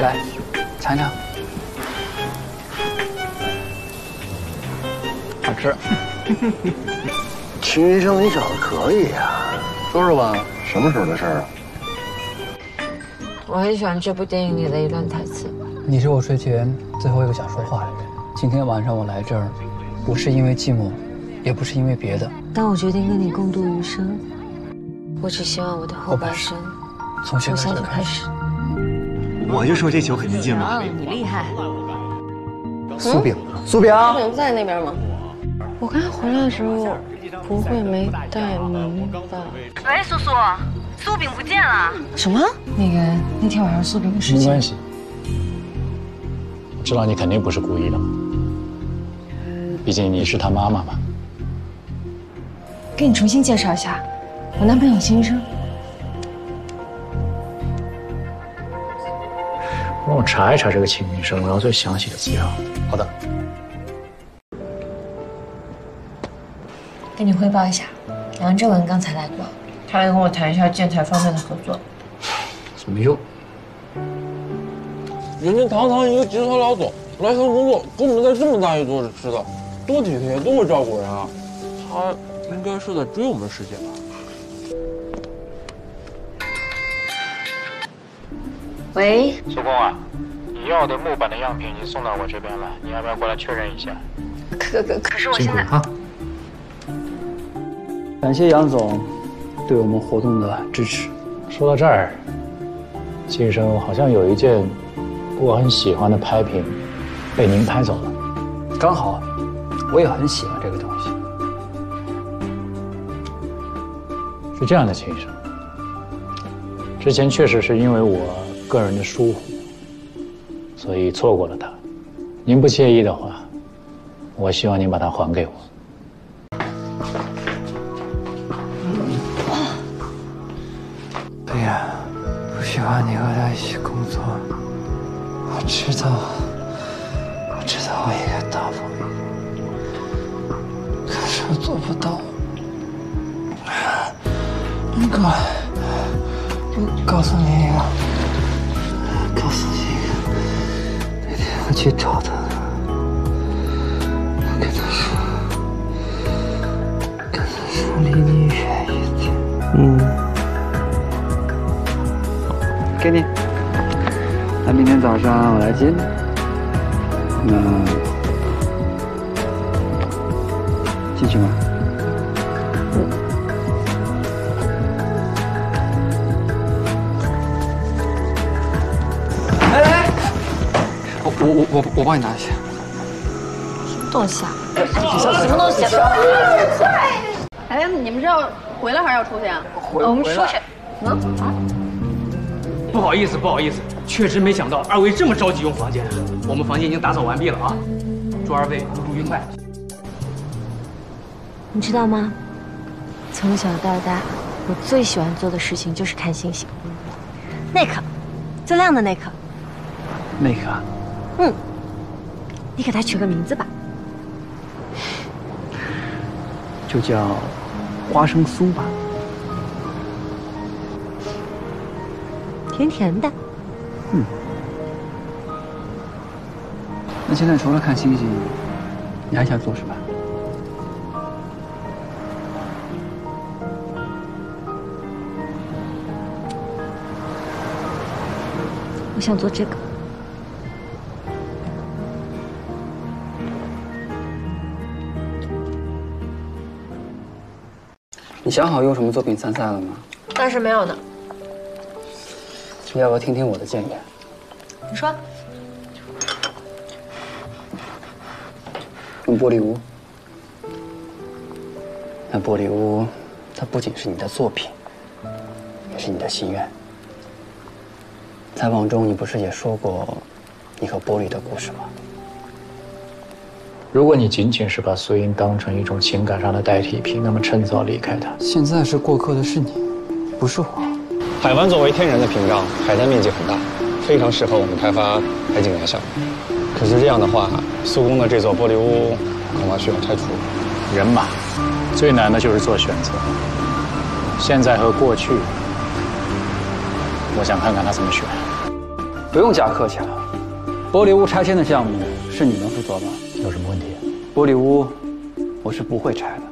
来，尝尝，好吃。秦医生，你小子可以呀，说说吧，什么时候的事儿啊？我很喜欢这部电影里的一段台词。你是我睡前最后一个想说话的人。今天晚上我来这儿，不是因为寂寞，也不是因为别的。当我决定跟你共度余生，我只希望我的后半生从现在就开始。我就说这球肯定进了。你厉害。苏饼，苏饼，苏饼不在那边吗？我刚回来的时候，不会没带门吧？喂，苏苏，苏饼不见了。什么？那个那天晚上苏饼的事情。没关系，我知道你肯定不是故意的。毕竟你是他妈妈嘛。给你重新介绍一下，我男朋友秦医生。帮我查一查这个秦明生，我要最详细的资料。好的。跟你汇报一下，杨志文刚才来过，他来跟我谈一下建材方面的合作。怎么又。人家堂堂一个集团老总来份工作，给我们在这么大一桌子吃的，多体贴，多会照顾人啊！他应该是在追我们师姐吧？喂，苏工啊，你要的木板的样品已经送到我这边了，你要不要过来确认一下？可可可是我现在啊。感谢杨总对我们活动的支持。说到这儿，金生好像有一件我很喜欢的拍品被您拍走了。刚好，我也很喜欢这个东西。是这样的，秦医生，之前确实是因为我个人的疏忽，所以错过了他。您不介意的话，我希望您把它还给我。对呀，不喜欢你和他一起工作，我知道，我知道我应该答复你，可是我做不到。林哥，我告诉你一个，告诉你，那天我去找他，我跟他说，跟他说离你远一点。嗯。给你，那明天早上我来接你。那进去吗？我我我帮你拿一下。什么东西啊？什么东西？哎，你们是要回来还是要出去啊？回我们出去。嗯啊。不好意思，不好意思，确实没想到二位这么着急用房间。我们房间已经打扫完毕了啊，祝二位入住愉快。你知道吗？从小到大，我最喜欢做的事情就是看星星。那颗，最亮的那颗。那颗？嗯。你给它取个名字吧。就叫花生酥吧。甜甜的，嗯。那现在除了看星星，你还想做什么？我想做这个。想好用什么作品参赛了吗？暂时没有呢。你要不要听听我的建议？你说。用玻璃屋。那玻璃屋，它不仅是你的作品，也是你的心愿。采访中，你不是也说过你和玻璃的故事吗？如果你仅仅是把苏英当成一种情感上的代替品，那么趁早离开她。现在是过客的是你，不是我。海湾作为天然的屏障，海滩面积很大，非常适合我们开发海景岩项目。可是这样的话，苏工的这座玻璃屋恐怕需要拆除。人嘛，最难的就是做选择。现在和过去，我想看看他怎么选。不用假客气了。玻璃屋拆迁的项目是你们负责吗？有什么问题？玻璃屋，我是不会拆的。